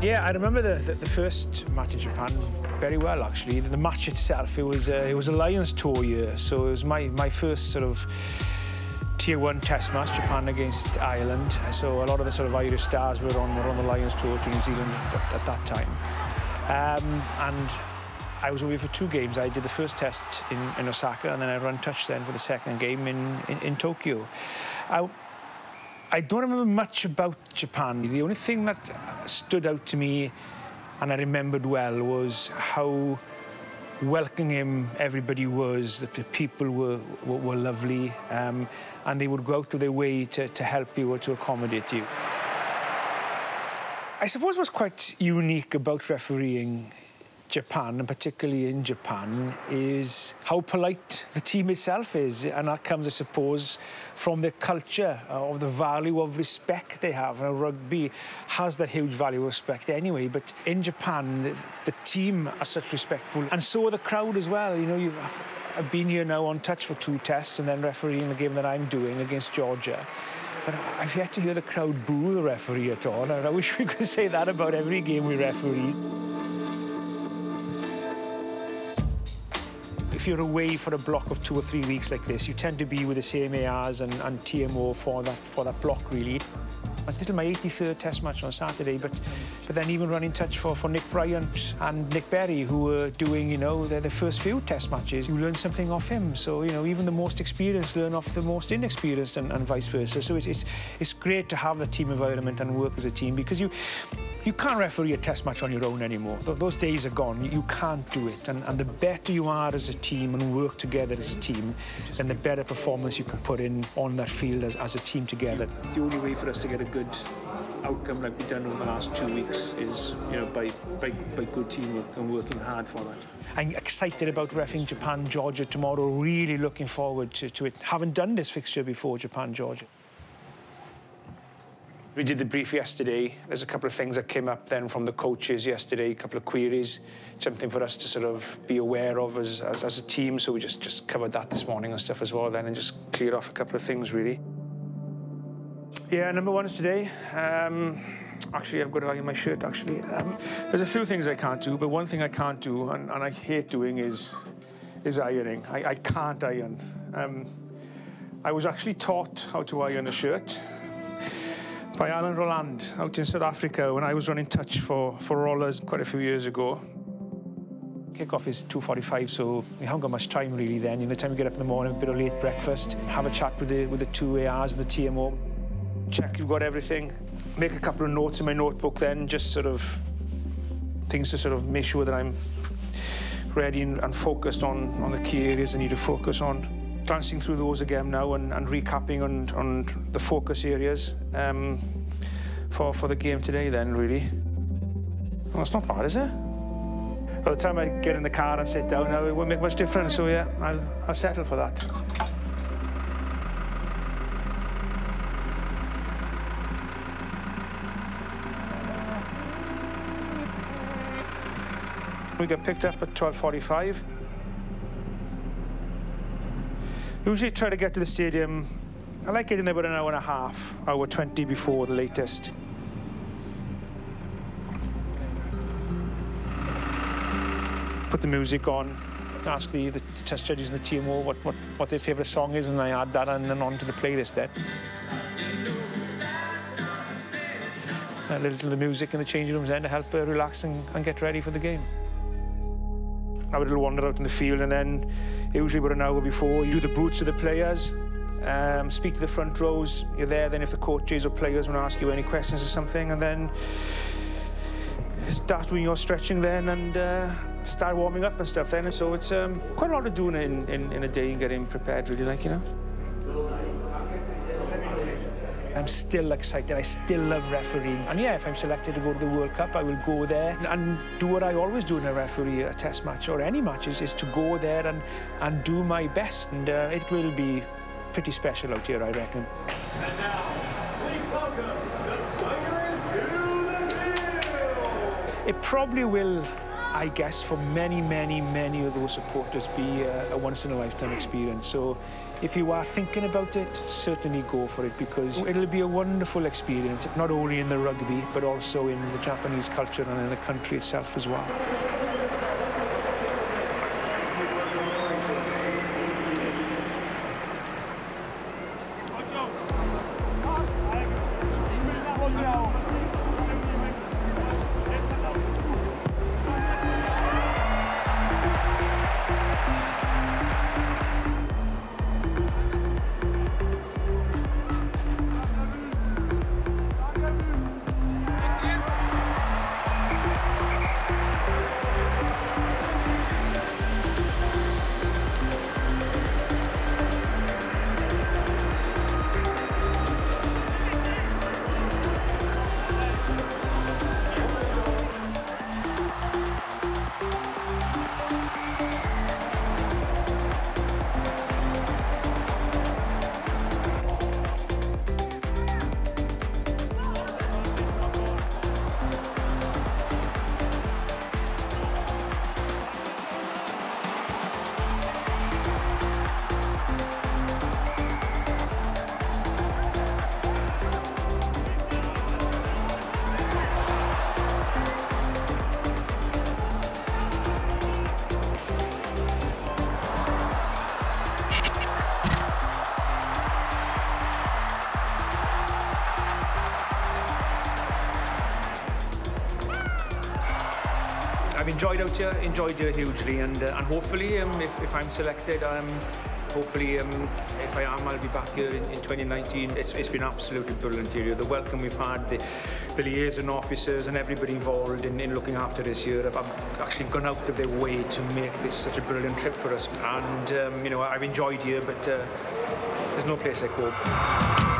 Yeah, I remember the, the, the, first match in Japan very well, actually. The, the match itself, it was, uh, it was a Lions Tour year, so it was my, my first sort of tier one test match, Japan against Ireland. So a lot of the sort of Irish stars were on, were on the Lions Tour to New Zealand at, at that time. Um, and I was away for two games. I did the first test in, in Osaka, and then I ran touch then for the second game in, in, in Tokyo. I, I don't remember much about Japan. The only thing that stood out to me and I remembered well was how welcoming him, everybody was. The people were, were, were lovely um, and they would go out of their way to, to help you or to accommodate you. I suppose what's quite unique about refereeing Japan, and particularly in Japan, is how polite the team itself is. And that comes, I suppose, from the culture uh, of the value of respect they have. And rugby has that huge value of respect anyway. But in Japan, the, the team are such respectful, and so are the crowd as well. You know, you've, I've been here now on touch for two tests and then refereeing the game that I'm doing against Georgia. But I've yet to hear the crowd boo the referee at all. And I wish we could say that about every game we referee. You're away for a block of two or three weeks like this, you tend to be with the same ARs and, and TMO for that for that block really. This is my 83rd test match on Saturday, but but then even running touch for, for Nick Briant and Nick Berry, who were doing, you know, their, their first few test matches. You learn something off him. So, you know, even the most experienced learn off the most inexperienced and, and vice versa. So it's, it's, it's great to have the team environment and work as a team because you you can't referee a test match on your own anymore. Those days are gone. You, can't do it. And, and the better you are as a team and work together as a team, then the better performance you can put in on that field as, as a team together. The only way for us to get a good outcome like we've done over the last two weeks is, you know, by, by, by good teamwork and working hard for that. I'm excited about refing Japan, Georgia tomorrow, really looking forward to, to it. Haven't done this fixture before, Japan, Georgia. We did the brief yesterday. There's a couple of things that came up then from the coaches yesterday, a couple of queries, something for us to sort of be aware of as, as, as, a team. So we just, just covered that this morning and stuff as well then and just cleared off a couple of things really. Yeah, number one is today. Um, actually, I've got it in my shirt, actually. Um, there's a few things I can't do, but one thing I can't do, and, and I hate doing, is, is ironing. I, I can't iron. Um, I was actually taught how to iron a shirt by Alain Rolland out in South Africa when I was running touch for, for rollers quite a few years ago. Kick-off is 2.45, so we haven't got much time really then. You know, the time you get up in the morning, a bit of late breakfast, have a chat with the, with the two ARs and the TMO, check you've got everything, make a couple of notes in my notebook then, just sort of things to sort of make sure that I'm ready and, and focused on, on the key areas I need to focus on glancing through those again now and, and recapping on, on the focus areas um, for, for the game today then, really. Well, it's not bad, is it? By the time I get in the car and sit down it won't make much difference, so yeah, I'll, I'll settle for that. We got picked up at 12.45. Usually try to get to the stadium, I like getting there about an hour and a half, hour 20 before the latest. Put the music on, ask the, the test judges and the TMO what, what, what their favourite song is, and I add that and then onto the playlist then. A little of the music in the changing rooms then to help uh, relax and, and get ready for the game have a little wander out in the field and then usually about an hour before. You do the boots of the players um, speak to the front rows. You're there then if the coaches or players want to ask you any questions or something and then start doing your stretching then and uh, start warming up and stuff then. And so it's um, quite a lot of doing in, in, in a day and getting prepared really like you know I'm still excited. I still love refereeing. And yeah, if I'm selected to go to the World Cup, I will go there and do what I always do in a referee, a test match or any matches, is to go there and, and do my best. And uh, it will be pretty special out here, I reckon. And now, please welcome the Tigers to the field. It probably will, I guess, for many, many, many of those supporters be a, a once-in-a-lifetime experience. So if you are thinking about it, certainly go for it because it'll be a wonderful experience, not only in the rugby, but also in the Japanese culture and in the country itself as well. Enjoyed out here, enjoyed here hugely, and uh, and hopefully, um, if, if I'm selected, um, hopefully, um, if I am, I'll be back here in, in 2019. It's, it's been absolutely brilliant here. The welcome we've had, the, the liaison officers and everybody involved in, in looking after this year have actually gone out of their way to make this such a brilliant trip for us. And, um, you know, I've enjoyed here, but uh, there's no place like home.